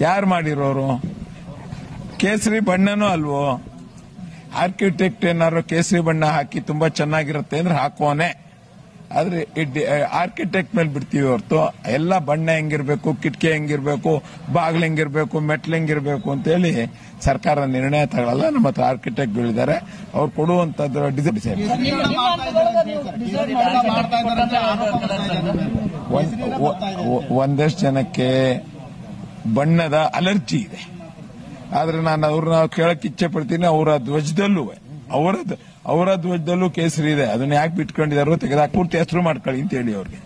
ಯಾರು ಮಾಡಿರೋರು? ಕೇಸರಿ ಬಣ್ಣನೂ ಅಲ್ವೋ? ಆರ್ಕಿಟೆಕ್ಟ್ ಏನಾದ್ರು ಕೇಸರಿ ಬಣ್ಣ ಹಾಕಿ ತುಂಬಾ ಚೆನ್ನಾಗಿರುತ್ತೆ ಅಂದ್ರೆ ಹಾಕೋನೆ ಆದ್ರೆ ಆರ್ಕಿಟೆಕ್ಟ್ ಮೇಲೆ ಬಿಡ್ತೀವಿ ಹೊರತು ಎಲ್ಲ ಬಣ್ಣ ಹೆಂಗಿರ್ಬೇಕು ಕಿಟಕಿ ಹೆಂಗಿರ್ಬೇಕು ಬಾಗಿಲು ಹೆಂಗಿರ್ಬೇಕು ಮೆಟ್ಲು ಹೆಂಗಿರ್ಬೇಕು ಅಂತೇಳಿ ಸರ್ಕಾರ ನಿರ್ಣಯ ತಗೊಳ್ಳಲ್ಲ ನಮ್ಮ ಹತ್ರ ಆರ್ಕಿಟೆಕ್ಟ್ಗಳಿದ್ದಾರೆ ಅವ್ರು ಕೊಡುವಂತದ್ದು ಡಿಸೈನ್ ಒಂದಷ್ಟು ಜನಕ್ಕೆ ಬಣ್ಣದ ಅಲರ್ಜಿ ಇದೆ. ಆದ್ರೆ ನಾನು ಅವ್ರನ್ನ ಕೇಳಕ್ಕೆ ಇಚ್ಛೆ ಪಡ್ತೀನಿ ಅವರ ಧ್ವಜದಲ್ಲೂ ಅವರ ಅವರ ಧ್ವಜದಲ್ಲೂ ಕೇಸರಿ ಇದೆ. ಅದನ್ನ ಯಾಕೆ ಬಿಟ್ಕೊಂಡಿದಾರೋ ತೆಗೆದಾಕ್ ಪೂರ್ತಿ ಹೆಸರು ಮಾಡ್ಕೊಳ್ಳಿ ಅಂತ ಹೇಳಿ ಅವ್ರಿಗೆ.